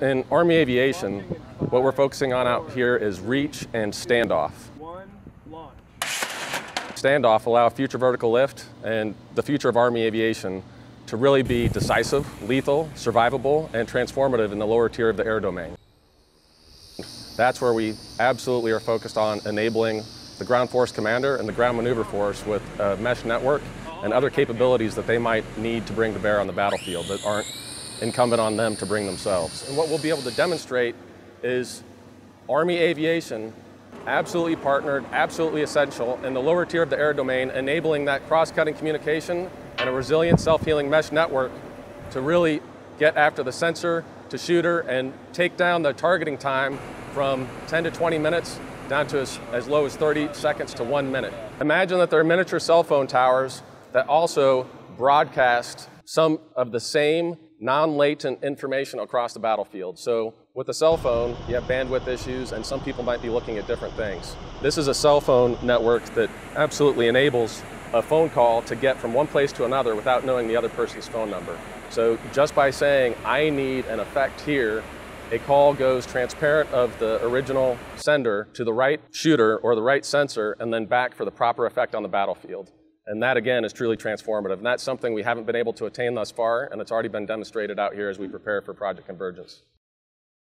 In Army aviation, what we're focusing on out here is reach and standoff. One, launch. Standoff allow future vertical lift and the future of Army aviation to really be decisive, lethal, survivable, and transformative in the lower tier of the air domain. That's where we absolutely are focused on enabling the ground force commander and the ground maneuver force with a mesh network and other capabilities that they might need to bring to bear on the battlefield that aren't incumbent on them to bring themselves. And what we'll be able to demonstrate is Army aviation absolutely partnered, absolutely essential in the lower tier of the air domain, enabling that cross-cutting communication and a resilient self-healing mesh network to really get after the sensor to shooter and take down the targeting time from 10 to 20 minutes down to as, as low as 30 seconds to one minute. Imagine that there are miniature cell phone towers that also broadcast some of the same non-latent information across the battlefield. So with a cell phone, you have bandwidth issues and some people might be looking at different things. This is a cell phone network that absolutely enables a phone call to get from one place to another without knowing the other person's phone number. So just by saying, I need an effect here, a call goes transparent of the original sender to the right shooter or the right sensor and then back for the proper effect on the battlefield. And that again is truly transformative. And that's something we haven't been able to attain thus far, and it's already been demonstrated out here as we prepare for Project Convergence.